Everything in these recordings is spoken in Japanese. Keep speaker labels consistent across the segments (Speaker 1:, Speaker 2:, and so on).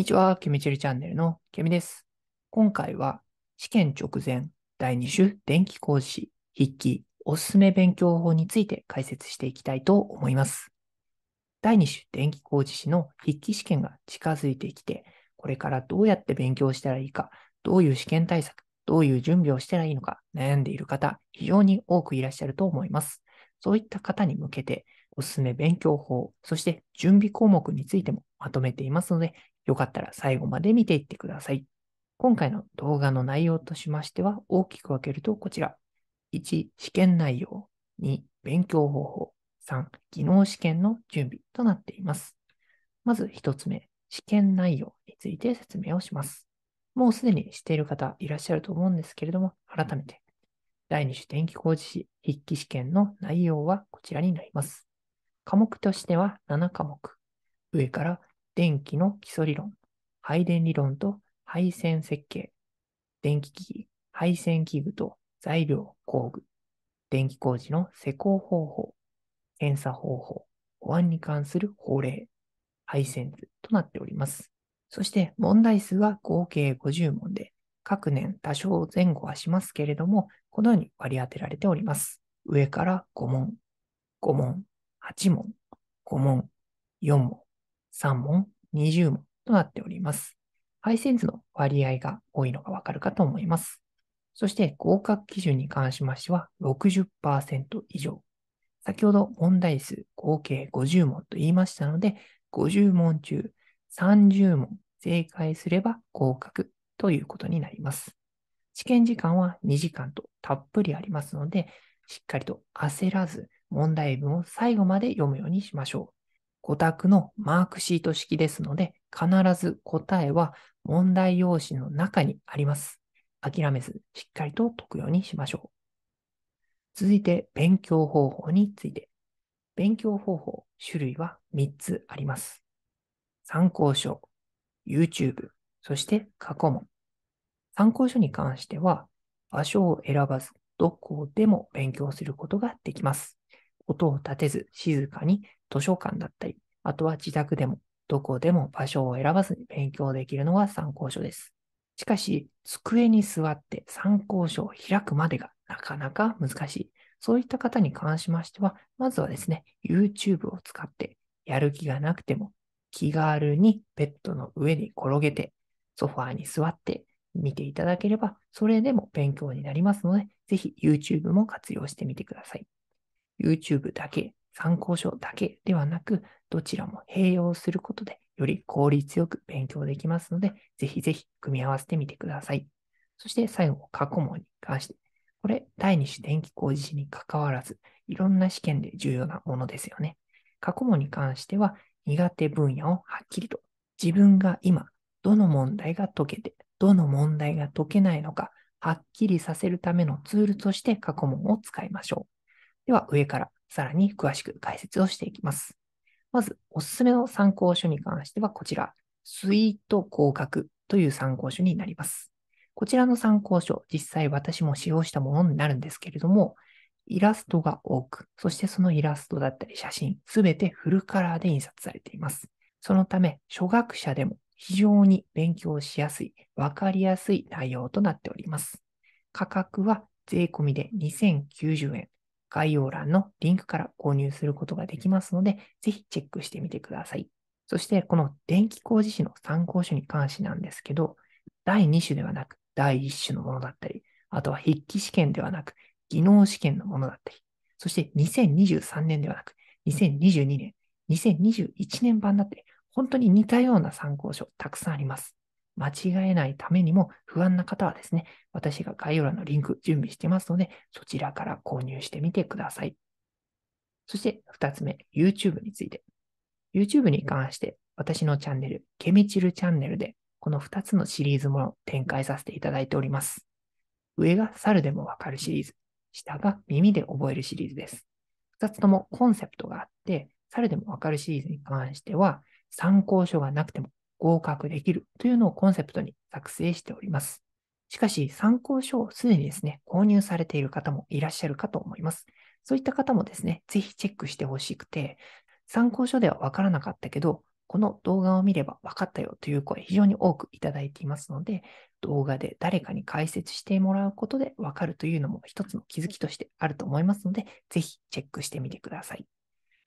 Speaker 1: にちは、ケミチルチャンネルのケミです。今回は試験直前第2種電気工事士筆記おすすめ勉強法について解説していきたいと思います。第2種電気工事士の筆記試験が近づいてきて、これからどうやって勉強したらいいか、どういう試験対策、どういう準備をしたらいいのか悩んでいる方、非常に多くいらっしゃると思います。そういった方に向けて、おすすめ勉強法、そして準備項目についてもまとめていますので、よかったら最後まで見ていってください。今回の動画の内容としましては、大きく分けるとこちら。1、試験内容。2、勉強方法。3、技能試験の準備となっています。まず1つ目、試験内容について説明をします。もうすでに知っている方いらっしゃると思うんですけれども、改めて。第2種電気工事士筆記試験の内容はこちらになります。科目としては7科目。上から電気の基礎理論、配電理論と配線設計、電気機器、配線器具と材料、工具、電気工事の施工方法、検査方法、保安に関する法令、配線図となっております。そして問題数は合計50問で、各年多少前後はしますけれども、このように割り当てられております。上から5問、5問、8問、5問、4問、3問、20問となっております。配線図の割合が多いのがわかるかと思います。そして合格基準に関しましては60%以上。先ほど問題数合計50問と言いましたので、50問中30問正解すれば合格ということになります。試験時間は2時間とたっぷりありますので、しっかりと焦らず問題文を最後まで読むようにしましょう。5択のマークシート式ですので、必ず答えは問題用紙の中にあります。諦めず、しっかりと解くようにしましょう。続いて、勉強方法について。勉強方法、種類は3つあります。参考書、YouTube、そして過去問。参考書に関しては、場所を選ばず、どこでも勉強することができます。音を立てず、静かに図書館だったり、あとは自宅でも、どこでも場所を選ばずに勉強できるのが参考書です。しかし、机に座って参考書を開くまでがなかなか難しい。そういった方に関しましては、まずはですね、YouTube を使って、やる気がなくても、気軽にベッドの上に転げて、ソファーに座って見ていただければ、それでも勉強になりますので、ぜひ YouTube も活用してみてください。YouTube だけ、参考書だけではなく、どちらも併用することで、より効率よく勉強できますので、ぜひぜひ組み合わせてみてください。そして最後、過去問に関して。これ、第2種電気工事士に関わらず、いろんな試験で重要なものですよね。過去問に関しては、苦手分野をはっきりと、自分が今、どの問題が解けて、どの問題が解けないのか、はっきりさせるためのツールとして過去問を使いましょう。では、上からさらに詳しく解説をしていきます。まず、おすすめの参考書に関してはこちら、スイート合格という参考書になります。こちらの参考書、実際私も使用したものになるんですけれども、イラストが多く、そしてそのイラストだったり写真、すべてフルカラーで印刷されています。そのため、初学者でも非常に勉強しやすい、わかりやすい内容となっております。価格は税込みで2090円。概要欄のリンクから購入することができますので、ぜひチェックしてみてください。そして、この電気工事士の参考書に関してなんですけど、第2種ではなく第1種のものだったり、あとは筆記試験ではなく技能試験のものだったり、そして2023年ではなく2022年、2021年版だって、本当に似たような参考書たくさんあります。間違えないためにも不安な方はですね、私が概要欄のリンク準備してますので、そちらから購入してみてください。そして二つ目、YouTube について。YouTube に関して私のチャンネル、ケミチルチャンネルでこの二つのシリーズものを展開させていただいております。上が猿でもわかるシリーズ、下が耳で覚えるシリーズです。二つともコンセプトがあって、猿でもわかるシリーズに関しては、参考書がなくても合格できるというのをコンセプトに作成しております。しかし、参考書をすでにですね、購入されている方もいらっしゃるかと思います。そういった方もですね、ぜひチェックしてほしくて、参考書ではわからなかったけど、この動画を見れば分かったよという声非常に多くいただいていますので、動画で誰かに解説してもらうことで分かるというのも一つの気づきとしてあると思いますので、ぜひチェックしてみてください。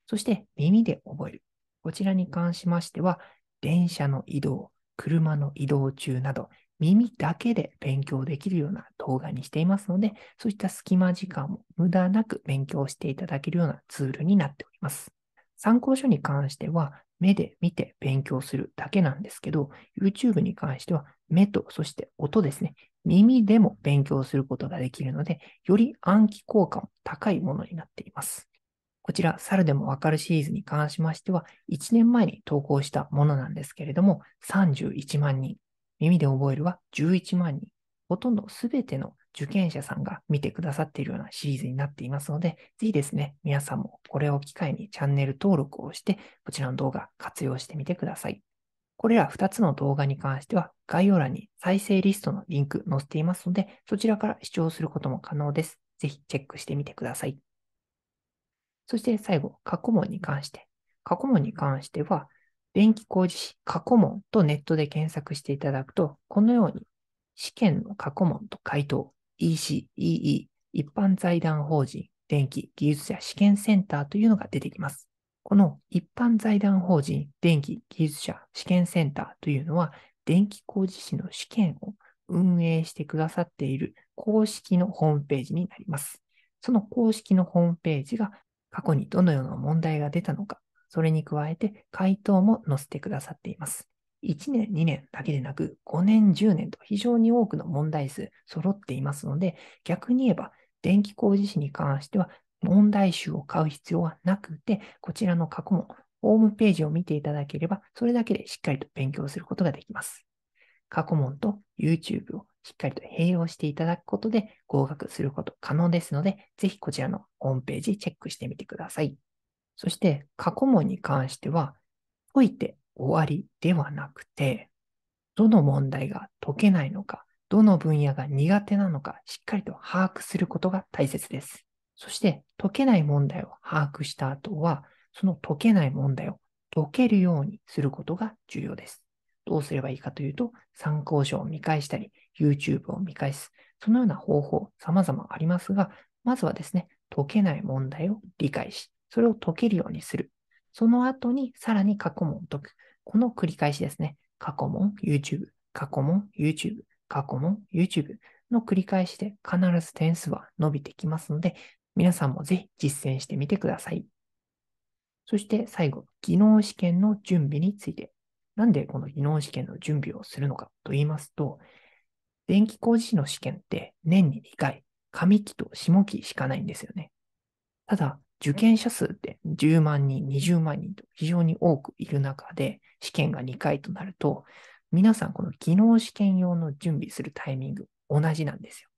Speaker 1: そして耳で覚える。こちらに関しましては、電車の移動、車の移動中など、耳だけで勉強できるような動画にしていますので、そういった隙間時間も無駄なく勉強していただけるようなツールになっております。参考書に関しては、目で見て勉強するだけなんですけど、YouTube に関しては目とそして音ですね。耳でも勉強することができるので、より暗記効果も高いものになっています。こちら、猿でもわかるシリーズに関しましては、1年前に投稿したものなんですけれども、31万人、耳で覚えるは11万人、ほとんどすべての受験者さんが見てくださっているようなシリーズになっていますので、ぜひですね、皆さんもこれを機会にチャンネル登録をして、こちらの動画活用してみてください。これら2つの動画に関しては、概要欄に再生リストのリンク載せていますので、そちらから視聴することも可能です。ぜひチェックしてみてください。そして最後、過去問に関して。過去問に関しては、電気工事士過去問とネットで検索していただくと、このように試験の過去問と回答、EC、EE、一般財団法人、電気技術者試験センターというのが出てきます。この一般財団法人、電気技術者試験センターというのは、電気工事士の試験を運営してくださっている公式のホームページになります。その公式のホームページが過去にどのような問題が出たのか、それに加えて回答も載せてくださっています。1年、2年だけでなく、5年、10年と非常に多くの問題数揃っていますので、逆に言えば、電気工事士に関しては、問題集を買う必要はなくて、こちらの過去問、ホームページを見ていただければ、それだけでしっかりと勉強することができます。過去問と YouTube をしっかりと併用していただくことで合格すること可能ですので、ぜひこちらのホームページチェックしてみてください。そして過去問に関しては、解いて終わりではなくて、どの問題が解けないのか、どの分野が苦手なのか、しっかりと把握することが大切です。そして、解けない問題を把握した後は、その解けない問題を解けるようにすることが重要です。どうすればいいかというと、参考書を見返したり、YouTube を見返す。そのような方法、様々ありますが、まずはですね、解けない問題を理解し、それを解けるようにする。その後にさらに過去問を解く。この繰り返しですね。過去問、YouTube、過去問、YouTube、過去問、YouTube の繰り返しで必ず点数は伸びてきますので、皆さんもぜひ実践してみてください。そして最後、技能試験の準備について。なんでこの技能試験の準備をするのかと言いますと、電気工事士の試験って年に2回、上期と下期しかないんですよね。ただ、受験者数って10万人、20万人と非常に多くいる中で、試験が2回となると、皆さんこの技能試験用の準備するタイミング同じなんですよ。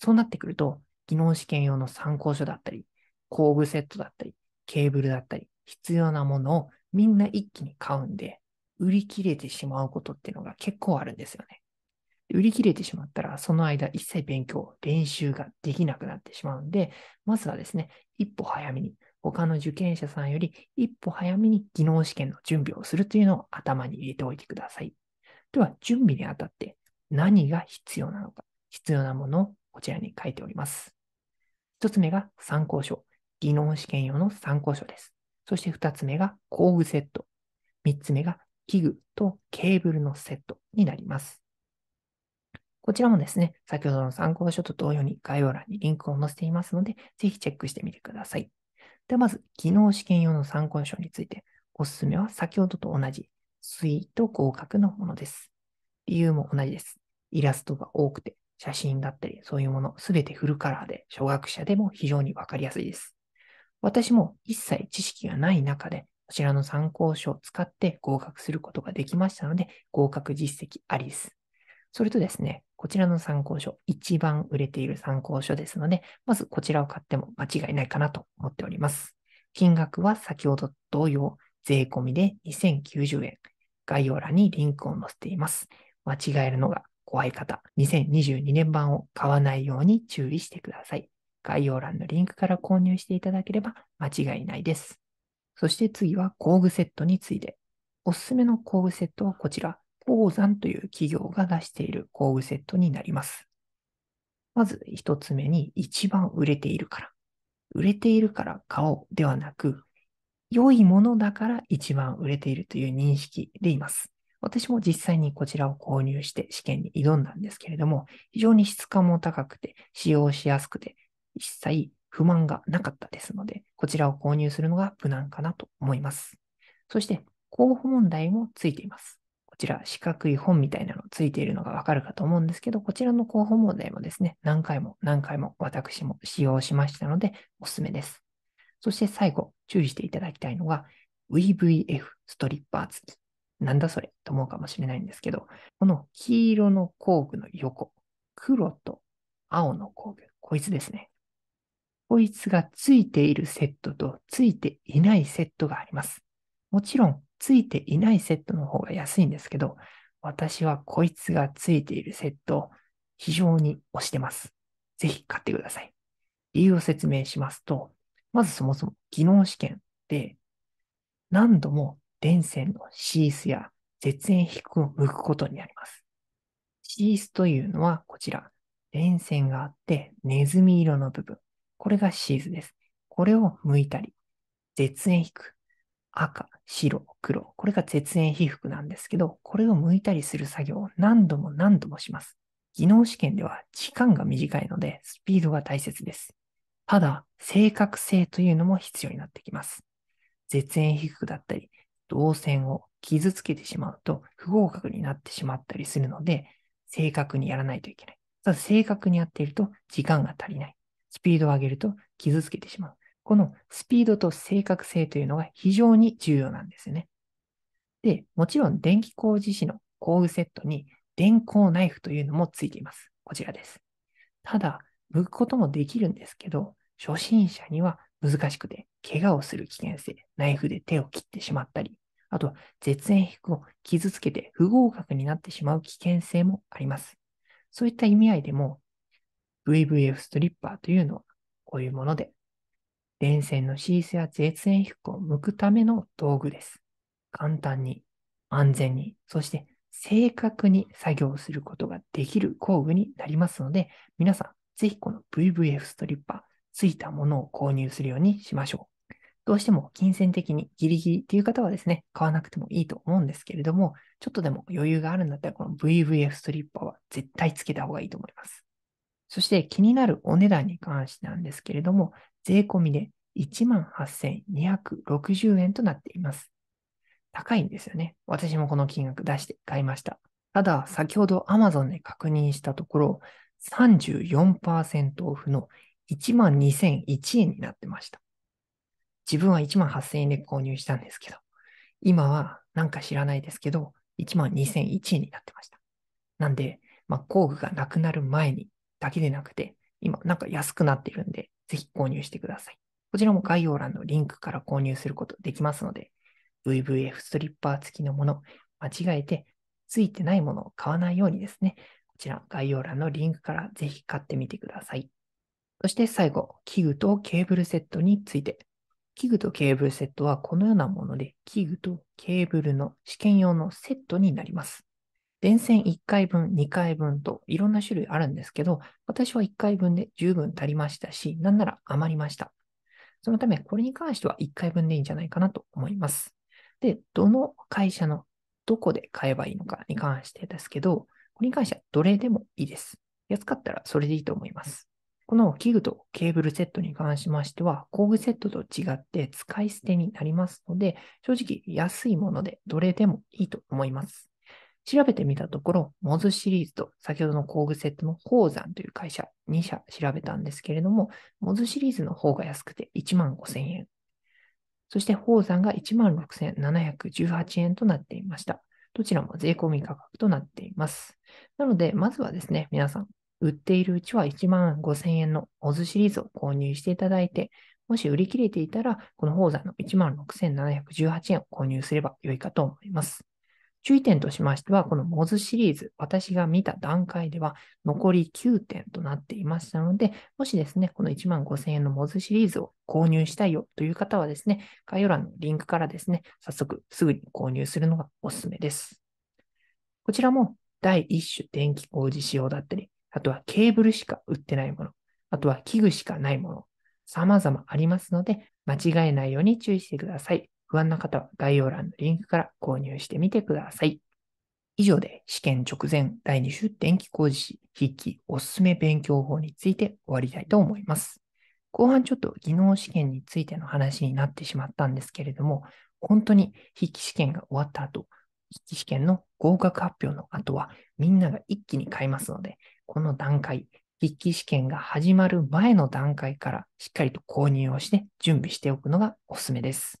Speaker 1: そうなってくると、技能試験用の参考書だったり、工具セットだったり、ケーブルだったり、必要なものをみんな一気に買うんで、売り切れてしまうことっていうのが結構あるんですよね。売り切れてしまったら、その間一切勉強、練習ができなくなってしまうんで、まずはですね、一歩早めに、他の受験者さんより一歩早めに技能試験の準備をするというのを頭に入れておいてください。では、準備にあたって何が必要なのか、必要なものをこちらに書いております。一つ目が参考書。技能試験用の参考書です。そして二つ目が工具セット。三つ目が器具とケーブルのセットになります。こちらもですね、先ほどの参考書と同様に概要欄にリンクを載せていますので、ぜひチェックしてみてください。ではまず、技能試験用の参考書について、おすすめは先ほどと同じ、スイート合格のものです。理由も同じです。イラストが多くて、写真だったり、そういうもの、すべてフルカラーで、初学者でも非常にわかりやすいです。私も一切知識がない中で、こちらの参考書を使って合格することができましたので、合格実績ありです。それとですね、こちらの参考書、一番売れている参考書ですので、まずこちらを買っても間違いないかなと思っております。金額は先ほど同様、税込みで2090円。概要欄にリンクを載せています。間違えるのが怖い方、2022年版を買わないように注意してください。概要欄のリンクから購入していただければ間違いないです。そして次は工具セットについて。おすすめの工具セットはこちら、鉱山という企業が出している工具セットになります。まず一つ目に一番売れているから。売れているから買おうではなく、良いものだから一番売れているという認識でいます。私も実際にこちらを購入して試験に挑んだんですけれども、非常に質感も高くて、使用しやすくて、一切不満がなかったですので、こちらを購入するのが無難かなと思います。そして、候補問題もついています。こちら、四角い本みたいなのついているのがわかるかと思うんですけど、こちらの候補問題もですね、何回も何回も私も使用しましたので、おすすめです。そして最後、注意していただきたいのが、VVF ストリッパー付き。なんだそれと思うかもしれないんですけど、この黄色の工具の横、黒と青の工具、こいつですね。こいつがついているセットとついていないセットがあります。もちろん、ついていないセットの方が安いんですけど、私はこいつがついているセットを非常に推してます。ぜひ買ってください。理由を説明しますと、まずそもそも技能試験で何度も電線のシースや絶縁引くを向くことになります。シースというのはこちら、電線があってネズミ色の部分。これがシースです。これを向いたり、絶縁引く。赤、白、黒。これが絶縁被覆なんですけど、これを剥いたりする作業を何度も何度もします。技能試験では時間が短いので、スピードが大切です。ただ、正確性というのも必要になってきます。絶縁被覆だったり、動線を傷つけてしまうと不合格になってしまったりするので、正確にやらないといけない。ただ正確にやっていると時間が足りない。スピードを上げると傷つけてしまう。このスピードと正確性というのが非常に重要なんですよね。で、もちろん電気工事士の工具セットに電光ナイフというのもついています。こちらです。ただ、剥くこともできるんですけど、初心者には難しくて、怪我をする危険性、ナイフで手を切ってしまったり、あとは、絶縁皮を傷つけて不合格になってしまう危険性もあります。そういった意味合いでも、VVF ストリッパーというのは、こういうもので電線のシースや絶縁皮を剥くための道具です。簡単に、安全に、そして正確に作業することができる工具になりますので、皆さん、ぜひこの VVF ストリッパー、ついたものを購入するようにしましょう。どうしても金銭的にギリギリっていう方はですね、買わなくてもいいと思うんですけれども、ちょっとでも余裕があるんだったら、この VVF ストリッパーは絶対つけた方がいいと思います。そして気になるお値段に関してなんですけれども、税込みで18,260円となっています。高いんですよね。私もこの金額出して買いました。ただ、先ほど Amazon で確認したところ、34%オフの12,001円になってました。自分は18,000円で購入したんですけど、今はなんか知らないですけど、12,001円になってました。なんで、まあ、工具がなくなる前にだけでなくて、今なんか安くなってるんで、ぜひ購入してください。こちらも概要欄のリンクから購入することできますので、VVF ストリッパー付きのもの、間違えて付いてないものを買わないようにですね、こちら概要欄のリンクからぜひ買ってみてください。そして最後、器具とケーブルセットについて。器具とケーブルセットはこのようなもので、器具とケーブルの試験用のセットになります。電線1回分、2回分といろんな種類あるんですけど、私は1回分で十分足りましたし、なんなら余りました。そのため、これに関しては1回分でいいんじゃないかなと思います。で、どの会社のどこで買えばいいのかに関してですけど、これに関してはどれでもいいです。安かったらそれでいいと思います。この器具とケーブルセットに関しましては、工具セットと違って使い捨てになりますので、正直安いものでどれでもいいと思います。調べてみたところ、モズシリーズと先ほどの工具セットの鉱山という会社2社調べたんですけれども、モズシリーズの方が安くて1万5000円。そして鉱山が1万6718円となっていました。どちらも税込み価格となっています。なので、まずはですね、皆さん、売っているうちは1万5000円のモズシリーズを購入していただいて、もし売り切れていたら、この宝山の1万6718円を購入すれば良いかと思います。注意点としましては、このモズシリーズ、私が見た段階では残り9点となっていましたので、もしですね、この1万5000円のモズシリーズを購入したいよという方はですね、概要欄のリンクからですね、早速すぐに購入するのがおすすめです。こちらも第1種電気工事仕様だったり、あとはケーブルしか売ってないもの、あとは器具しかないもの、様々ありますので、間違えないように注意してください。不安な方は概要欄のリンクから購入してみてください。以上で試験直前第2種電気工事士筆記おすすめ勉強法について終わりたいと思います。後半ちょっと技能試験についての話になってしまったんですけれども、本当に筆記試験が終わった後、筆記試験の合格発表の後はみんなが一気に買いますので、この段階、筆記試験が始まる前の段階からしっかりと購入をして準備しておくのがおすすめです。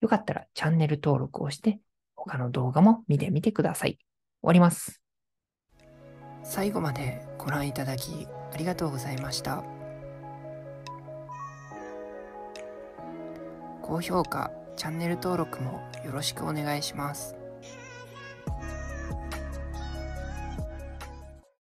Speaker 1: よかったらチャンネル登録をして他の動画も見てみてください。終わります。最後までご覧いただきありがとうございました。高評価、チャンネル登録もよろしくお願いします。